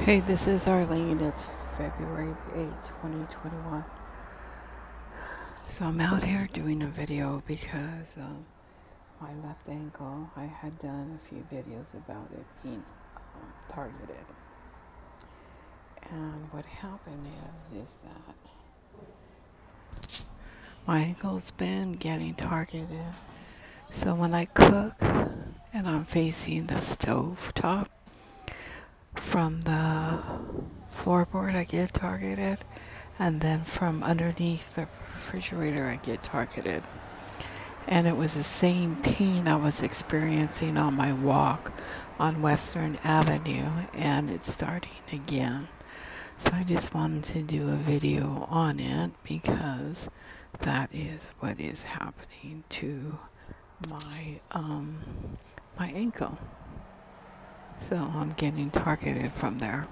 Hey, this is Arlene. It's February the 8th, 2021. So I'm out here doing a video because um, my left ankle, I had done a few videos about it being um, targeted. And what happened is, is that my ankle's been getting targeted. So when I cook and I'm facing the stove top, from the floorboard I get targeted and then from underneath the refrigerator I get targeted. And it was the same pain I was experiencing on my walk on Western Avenue and it's starting again. So I just wanted to do a video on it because that is what is happening to my um my ankle. So I'm getting targeted from there.